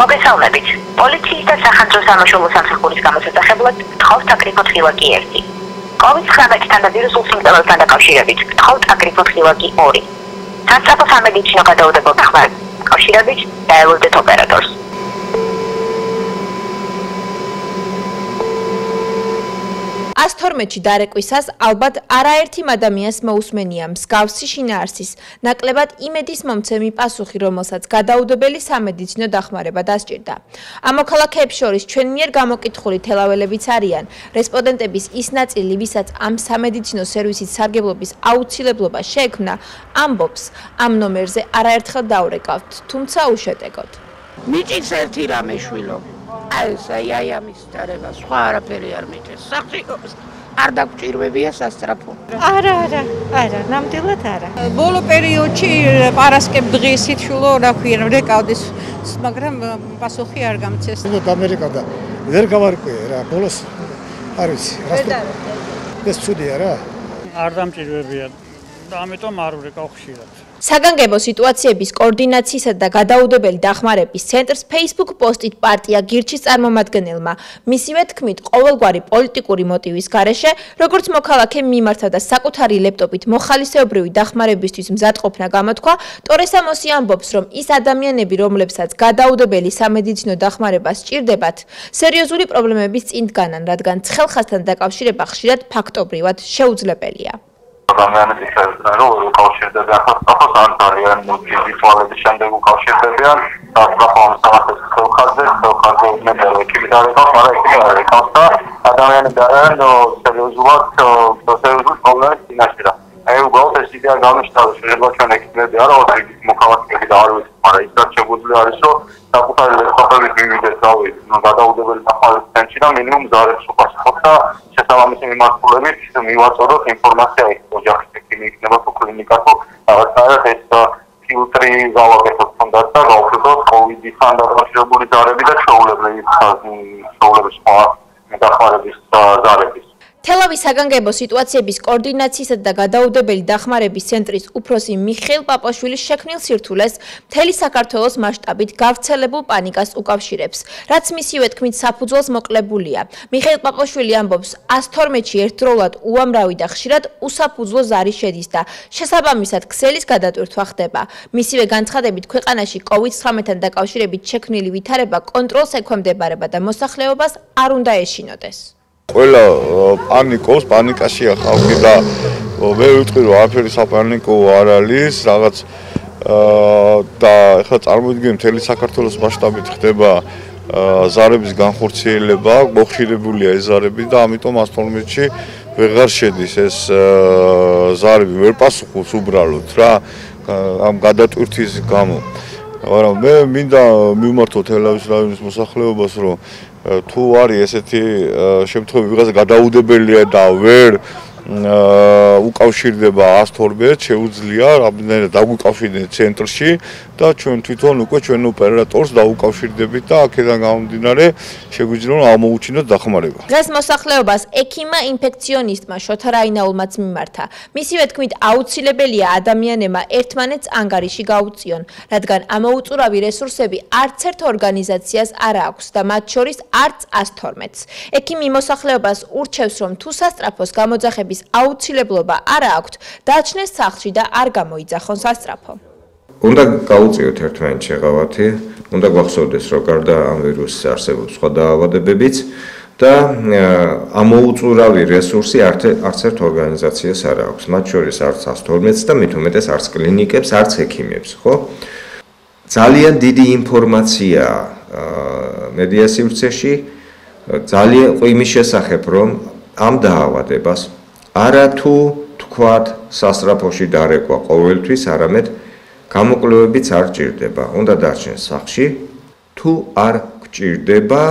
მოგესალმებით. პოლიციის და სახანძრო სამაშველო სამსახურის გამოსაცახებლად თხოვთ აკრიფოთ ხილაკი 1. COVID-19-თან და ვირუსულ სიმპტომებთან დაკავშირებით თხოვთ აკრიფოთ ხილაკი 2. სასწრაფო სამედიცინო გადაუდებელთა ხმარ კავშირებით დაელოდეთ ოპერატორს. 112-ში დარეკვისას ალბათ არაერთი ადამიანს მოусმენია მსგავსი შინაარსის ნაკლებად იმედის მომცემი პასუხი, რომელსაც გადაუდებელი სამედიცინო დახმარება დასჭირდა. ამ მოქალაქეებს შორის ჩვენ მიერ გამოკითხული თელაველებიც არიან რესპონდენტების ის ნაწილი, ვისაც ამ სამედიცინო სერვისის სარგებლობის აუცილებლობა შეექმნა, ამბობს ამ ნომერზე არაერთხელ დაურეკავთ, თუმცა უშეტეკოდ. მიჭირს ერთი რამე შვილო. აი ეს აი ამის დარება სხვა არაფერი არ მიჭირს. სახში არ დაგჭირვებია სასტრაფო. არა, არა, არა, ნამდვილად არა. ბოლო პერიოდში პარასკებ დღისით შულო რა ქვია, რეკავდის, მაგრამ პასუხი არ გამცეს. ნუ ამერიკა და ვერ გავარკვიე რა, ბოლოს არ ვიცი, რა ეს ცუდია რა. არ დამჭირვებია და ამიტომ არ ვრეკავ ხშირად. საგანგებო სიტუაციების კოორდინაციისა და გადაუდებელი დახმარების ცენტრს Facebook პოსტით პარტია გირჩის წარმომადგენელმა მისივე თქმით ყოველგვარი პოლიტიკური მოტივის გარეშე როგორც მოქალაქე მიმართა და საკუთარი ლეპტოპით მოხალისეობრივი დახმარებისთვის მზადყოფნა გამოთქვა ტორესამოსი ამბობს რომ ის ადამიანები რომლებსაც გადაუდებელი სამედიცინო დახმარება სჭირდებათ სერიოზული პრობლემების წინ დგანან რადგან ცხელხასთან დაკავშირება ხშირად ფაქტობრივად შეუძლებელია ადამიანები შეიძლება რომ უკავშირდება ახალ ანტარიან მოდიფიკაციების შემდეგ უკავშირდებიან. საფრთხომ სამახის ხელხაზე ხელხაზე მეტალ ეკიპირება მაგრამ ეს არ არის და ადამიანები არიან სერიოზულად სერიოზულ პრობლემებს წინაშე და აი უბრალოდ ეს იდეა გამიშტავა შეიძლება ჩვენ ეკიპირები არა ორი მოქალაქეები და არ ვიცი მაგრამ ის შეგვიძლია არის რომ საკუთარი ლეპტოპები მივიდეს რავი გადაუდებელი დახმარების ცენტრში და მინიმუმ ზარებს უპასუხოთ და შესაბამისი მიმართულებით მივაწოდოთ ინფორმაცია იქ ოჯახის ექიმი იქნება თუ კლინიკა თუ რაღაცაა ეს ფილტრი გავაკეთოთ თუნდაც და გავხსნათ კოვიდთან დაკავშირებული ზარები და ჩაულებრივი ჩაულებრივი სხვა დახმარების ზარების თელავის საგანგებო სიტუაციების კოორდინაციისა და გადაუდებელი დახმარების ცენტრის უფროსი მიხეილ პაპაშვილის შექმნილ სირთულეს მთელი საქართველოს მასშტაბით გავრცელებულ პანიკას უკავშირებს, რაც მისივე თქმით საფუძველს მოკლებულია. მიხეილ პაპაშვილი ამბობს, 112-ში ერთდროულად უამრავი და ხშირად უსაფუძვლო ზარი შედის და შესაბამისად ქსელის გადატვირთვა ხდება. მისივე განცხადებით, ქვეყანაში COVID-19-თან დაკავშირებით შექმნილი ვითარება კონტროლს ექვემდებარება და მოსახლეობას არ უნდა ეშინოდეს. ყველა პანიკოს, პანიკაშია ხალხი და მე ვიტყვი რომ არაფერი საპანიკო არ არის, რაღაც და ახლა წარმოვიდგინე მთელი საქართველოს მასშტაბით ხდება ზარების განხორციელება, მოხშირებულია ეს ზარები და ამიტომ 112-ში ვეღარ შედის ეს ზარები, ვერ პასუხობს უბრალოდ რა ამ გადატვირთვის გამო. მაგრამ მე მინდა მიმართო თელავის რაიონის მოსახლეობას რომ თუ არის ესეთი შემთხვევა ვიღაცა გადაუდებელია და ვერ უკავშირდება 112 შეუძლია რამდენად დაგვიკავშირდნენ ცენტრში და ჩვენ თვითონ უკვე ჩვენ ოპერატორს დაუკავშირდებით და აქედან გამომდინარე შეგვიძლია რომ ამოუჩინოთ დახმარება. დღეს მოსახლეობას ექიმა ინფექციონისტმა შოთა რაინაულმაც მიმართა. მისივე თქმით აუცილებელია ადამიანებმა ერთმანეთს ანგარიში გაუწიონ, რადგან ამოუწურავი რესურსები არც ერთ ორგანიზაციას არ აქვს და მათ შორის არც 112-ს. ექიმი მოსახლეობას ურჩევს რომ თუ სასტრაფოს გამოძახების ეს აუცილებლობა არა აქვთ დაჩნეს სახლში და არ გამოიძახონ სასტრაფო. უნდა გაუწიოთ ერთმანეთს შეღავათი, უნდა გვახსოვდეს რომ გარდა ამ ვირუსის არსებობს სხვა დაავადებებიც და ამოუწურავი რესურსი არც ერთ ორგანიზაციას არ აქვს, მათ შორის არც 112-ს და მით უმეტეს არც კლინიკებს, არც ექიმებს, ხო? ძალიან დიდი ინფორმაცია მედია სივრცეში ძალიან ყიმის შესახებ რომ ამ დაავადებას არა თუ თქვათ სასტრაფოში დარეკვა ყოველთვის, არამედ გამოკვლევებიც არ ჭირდება. უნდა დარჩენს სახში. თუ არ გჭირდება,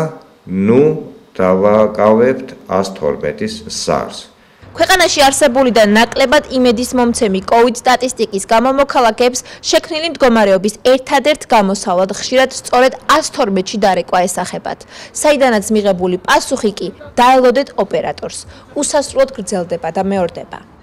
ნუ დავაკავებთ 112-ის SARS. ქვეყანაში არსებული და ნაკლებად იმედის მომცემი COVID სტატისტიკის გამო მოქალაქეებს შექმნილი მდგომარეობის ერთადერთ გამოსავლად ხშირად სწორედ 112-ში დარეკვა ესახებათ. საიდანაც მიღებული პასუხი კი დაელოდეთ ოპერატორს. უსასრულოდ გრძელდება და მეორდება.